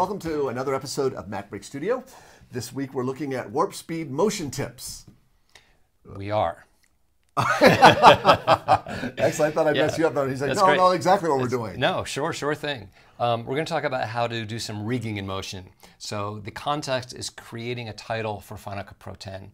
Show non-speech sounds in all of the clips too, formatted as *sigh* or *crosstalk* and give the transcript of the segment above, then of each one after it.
Welcome to another episode of MacBreak Studio. This week we're looking at warp speed motion tips. We are. *laughs* Excellent. I thought I'd Yeah. mess you up. though. He's like, That's no, great. no, exactly what we're doing. No, sure, sure thing. Um, we're going to talk about how to do some rigging in motion. So the context is creating a title for Final Cut Pro 10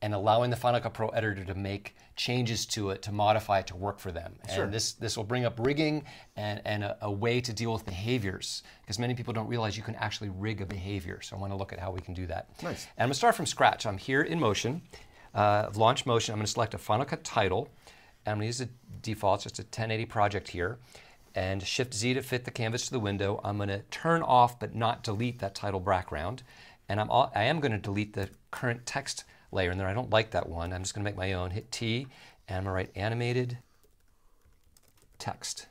and allowing the Final Cut Pro editor to make changes to it to modify it to work for them. Sure. And this this will bring up rigging and, and a, a way to deal with behaviors because many people don't realize you can actually rig a behavior. So I want to look at how we can do that. Nice. And I'm going to start from scratch. I'm here in Motion, uh, Launch Motion. I'm going to select a Final Cut title. And I'm going to use the default, just a 1080 project here. And Shift Z to fit the canvas to the window. I'm going to turn off but not delete that title background. And I'm, al- I am going to delete the current text layer in there. I don't like that one. I'm just going to make my own. Hit T, and I'm going to write animated text.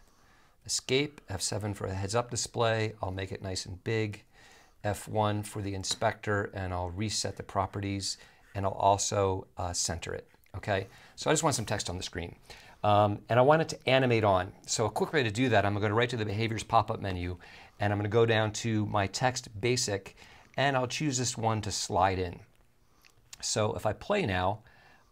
Escape, F7 for a heads up display. I'll make it nice and big. F1 for the inspector, and I'll reset the properties, and I'll also uh, center it. Okay, so I just want some text on the screen. Um, and I want it to animate on. So a quick way to do that, I'm going to right to the behaviors pop-up menu, and I'm going to go down to my text basic, and I'll choose this one to slide in. So if I play now,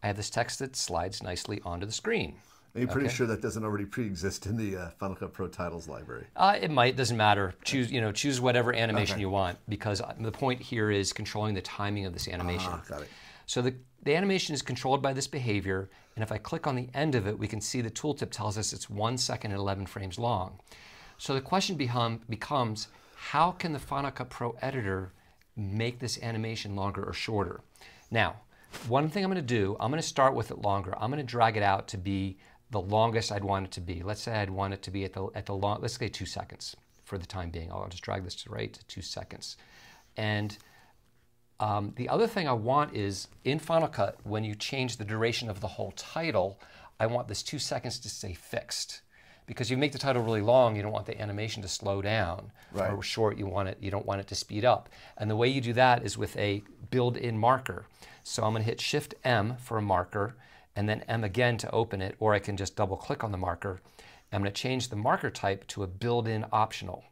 I have this text that slides nicely onto the screen. Are you pretty Okay. sure that doesn't already pre-exist in the uh, Final Cut Pro titles library? Uh, it might, doesn't matter. Choose, you know, choose whatever animation Okay. you want because uh, the point here is controlling the timing of this animation. Ah, got it. So the, the animation is controlled by this behavior, and if I click on the end of it, we can see the tooltip tells us it's one second and 11 frames long. So the question behum, becomes, how can the Final Cut Pro editor make this animation longer or shorter? Now, one thing I'm going to do, I'm going to start with it longer. I'm going to drag it out to be the longest I'd want it to be. Let's say I'd want it to be at the at the long. Let's say two seconds for the time being. I'll just drag this to right to two seconds, and um, the other thing I want is in Final Cut, when you change the duration of the whole title, I want this two seconds to stay fixed. Because you make the title really long, you don't want the animation to slow down. Right. Or short, you want it, you don't want it to speed up. And the way you do that is with a built-in marker. So I'm going to hit Shift M for a marker, and then M again to open it, or I can just double click on the marker. I'm going to change the marker type to a built-in optional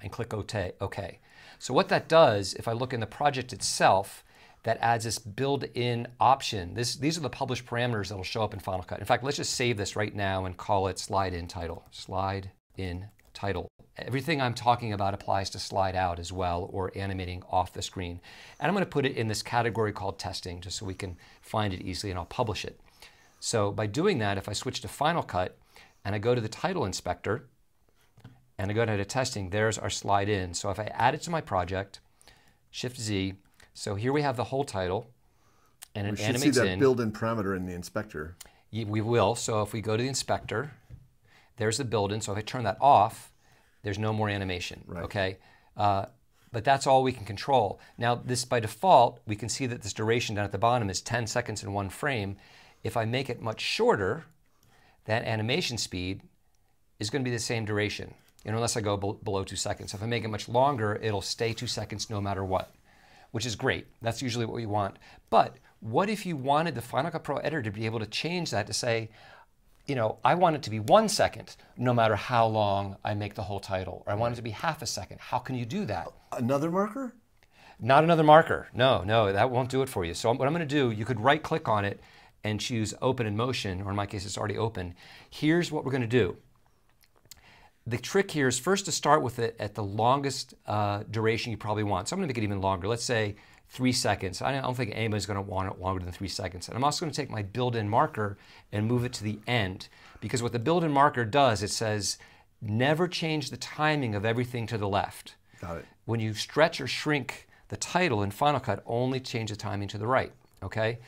and click OK. OK. So what that does, if I look in the project itself, that adds this built-in option. This, these are the published parameters that will show up in Final Cut. In fact, let's just save this right now and call it slide in title. Slide in title. Everything I'm talking about applies to slide out as well or animating off the screen. And I'm going to put it in this category called testing just so we can find it easily and I'll publish it. So by doing that, if I switch to Final Cut and I go to the title inspector, and I go down to testing, there's our slide in. So if I add it to my project, Shift Z, so here we have the whole title, and an We should see that in. built-in parameter in the inspector. We will. So if we go to the inspector, there's the build-in. So if I turn that off, there's no more animation. Right. Okay. Uh, but that's all we can control. Now, this by default, we can see that this duration down at the bottom is 10 seconds in one frame. If I make it much shorter, that animation speed is going to be the same duration, you know, unless I go bel- below two seconds. If I make it much longer, it'll stay two seconds no matter what, which is great. That's usually what we want. But what if you wanted the Final Cut Pro editor to be able to change that to say, you know, I want it to be one second, no matter how long I make the whole title, or I want it to be half a second. How can you do that? Another marker? Not another marker. No, no, that won't do it for you. So what I'm going to do, you could right click on it and choose open in motion, or in my case, it's already open. Here's what we're going to do. The trick here is first to start with it at the longest uh, duration you probably want. So I'm going to make it even longer. Let's say three seconds. I don't think anybody's going to want it longer than three seconds. And I'm also going to take my built-in marker and move it to the end. Because what the built-in marker does, it says, never change the timing of everything to the left. Got it. When you stretch or shrink the title in Final Cut, only change the timing to the right, okay?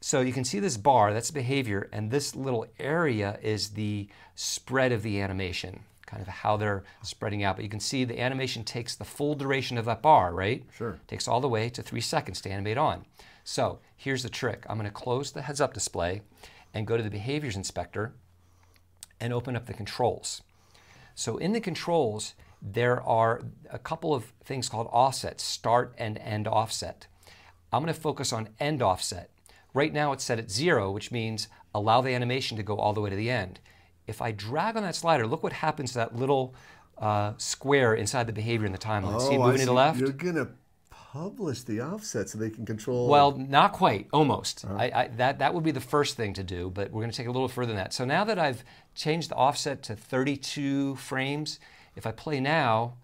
So you can see this bar, that's behavior, and this little area is the spread of the animation, kind of how they're spreading out. But you can see the animation takes the full duration of that bar, right? Sure. Takes all the way to three seconds to animate on. So here's the trick. I'm gonna close the heads up display and go to the behaviors inspector and open up the controls. So in the controls, there are a couple of things called offsets, start and end offset. I'm going to focus on end offset. Right now it's set at zero, which means allow the animation to go all the way to the end. If I drag on that slider, look what happens to that little uh, square inside the behavior in the timeline. see, Oh, I moving to see. the left. You're gonna publish the offset so they can control. Well, not quite, almost. Uh-huh. I, I, that, that would be the first thing to do, but we're going to take it a little further than that. So now that I've changed the offset to 32 frames, if I play now,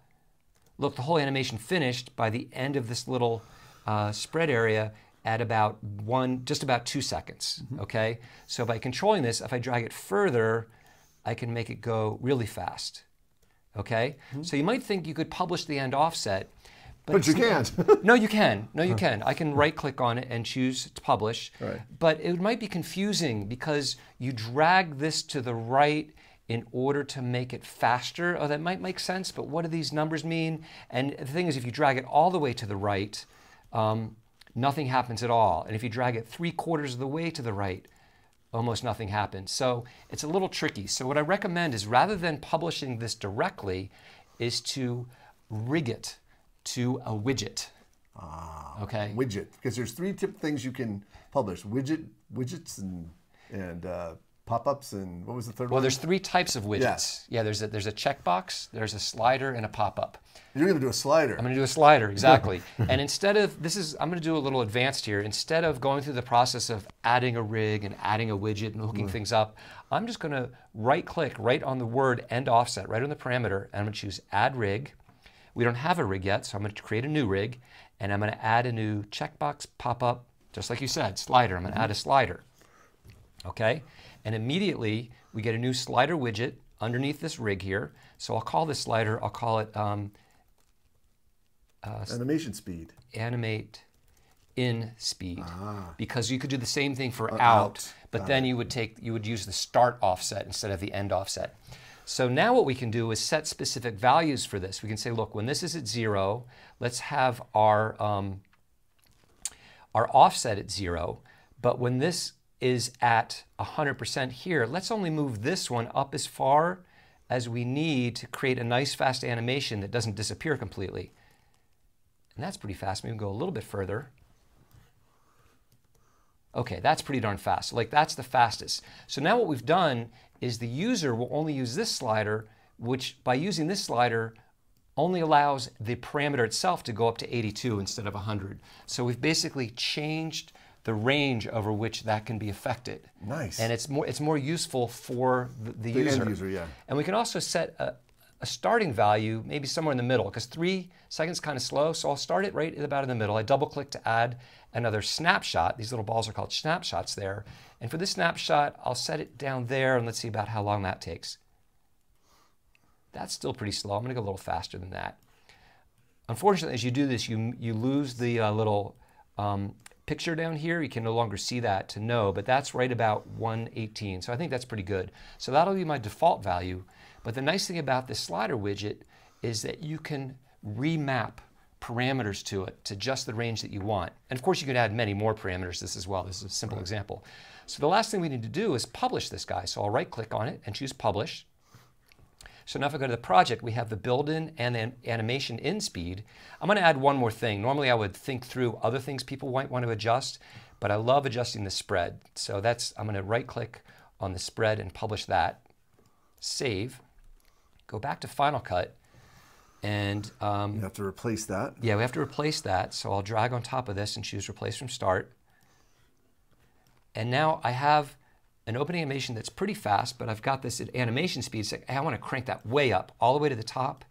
look, the whole animation finished by the end of this little uh, spread area at about one, just about two seconds, Mm-hmm. okay? So by controlling this, if I drag it further, I can make it go really fast, okay? So you might think you could publish the end offset, Mm-hmm. but you can't. *laughs* no, you can. No, you can. I can right click on it and choose to publish. Right. But it might be confusing because you drag this to the right in order to make it faster. Oh, that might make sense, but what do these numbers mean? And the thing is, if you drag it all the way to the right, um, nothing happens at all. And if you drag it three quarters of the way to the right, almost nothing happens. So it's a little tricky. So what I recommend is rather than publishing this directly, is to rig it to a widget. Ah, okay. widget because there's three tip things you can publish: widget, widgets, and and uh, pop-ups, and what was the third Well, one? Well, there's three types of widgets. Yes. Yeah, there's a, there's a checkbox, there's a slider, and a pop-up. You're gonna do a slider. I'm going to do a slider, *laughs* exactly. and instead of, this is, I'm going to do a little advanced here. Instead of going through the process of adding a rig and adding a widget and hooking mm. things up, I'm just going to right click right on the word end offset, right on the parameter, and I'm going to choose add rig. We don't have a rig yet, so I'm going to create a new rig, and I'm going to add a new checkbox pop up, just like you said, slider. I'm going to mm-hmm. add a slider. Okay? And immediately we get a new slider widget underneath this rig here. So I'll call this slider, I'll call it um, Animation speed. animate in speed because you could do the same thing for out, out. but then you would take you would use the start offset instead of the end offset. So now what we can do is set specific values for this. We can say, look, when this is at zero, let's have our um, our offset at zero, but when this is at 100% here, let's only move this one up as far as we need to create a nice fast animation that doesn't disappear completely. And that's pretty fast. Maybe we can go a little bit further. Okay, that's pretty darn fast. Like that's the fastest. So now what we've done is the user will only use this slider, which by using this slider only allows the parameter itself to go up to 82 instead of 100. So we've basically changed the range over which that can be affected. Nice. And it's more it's more useful for the, the, The user. end user, yeah. And we can also set a, a starting value, maybe somewhere in the middle, because three seconds kind of slow. So I'll start it right about in the middle. I double click to add another snapshot. These little balls are called snapshots there. And for this snapshot, I'll set it down there and let's see about how long that takes. That's still pretty slow. I'm going to go a little faster than that. Unfortunately, as you do this, you, you lose the uh, little um, picture down here. You can no longer see that to know, but that's right about 118. So I think that's pretty good. So that'll be my default value. But the nice thing about this slider widget is that you can remap parameters to it to just the range that you want. And of course, you can add many more parameters to this as well. This is a simple example. So the last thing we need to do is publish this guy. So I'll right click on it and choose publish. So now if I go to the project, we have the build-in and then animation in speed. I'm going to add one more thing. Normally I would think through other things people might want to adjust, but I love adjusting the spread. So that's I'm going to right-click on the spread and publish that. Save. Go back to Final Cut, and um, You have to replace that. yeah, we have to replace that. So I'll drag on top of this and choose Replace from Start. And now I have an opening animation that's pretty fast, but I've got this at animation speed. So I want to crank that way up, all the way to the top,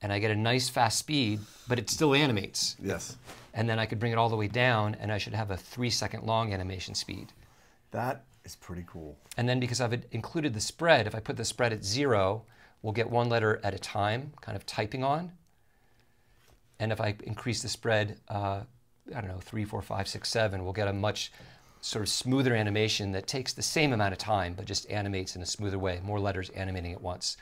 and I get a nice fast speed, but it still animates. Yes. And then I could bring it all the way down, and I should have a three second long animation speed. That is pretty cool. And then because I've included the spread, if I put the spread at zero, we'll get one letter at a time, kind of typing on. And if I increase the spread, uh, I don't know, three, four, five, six, seven, we'll get a much sort of smoother animation that takes the same amount of time, but just animates in a smoother way, more letters animating at once.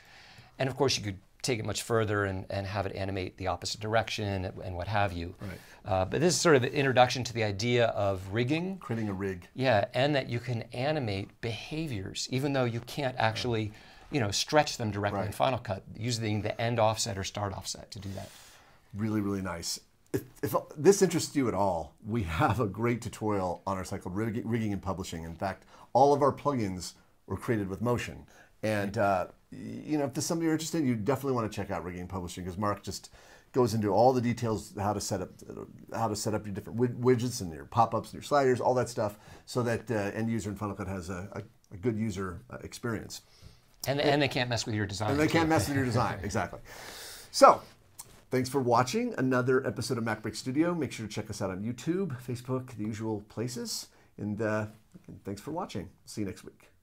And of course, you could take it much further and, and have it animate the opposite direction and, and what have you. Right. Uh, but this is sort of an introduction to the idea of rigging. Creating a rig. Yeah, and that you can animate behaviors, even though you can't actually, you know, stretch them directly in Final Cut, using the end offset or start offset to do that. Really, really nice. If, if this interests you at all, we have a great tutorial on our site called Rigging, and Publishing. In fact, all of our plugins were created with Motion. And uh, you know, if there's somebody you're interested in, you definitely want to check out Rigging and Publishing because Mark just goes into all the details how to set up how to set up your different widgets and your pop-ups and your sliders, all that stuff, so that uh, end user in Final Cut has a, a, a good user uh, experience. And, and they can't mess with your design. And they can't mess with your design, *laughs* exactly. So, thanks for watching another episode of MacBreak Studio. Make sure to check us out on YouTube, Facebook, the usual places. And, uh, and thanks for watching. See you next week.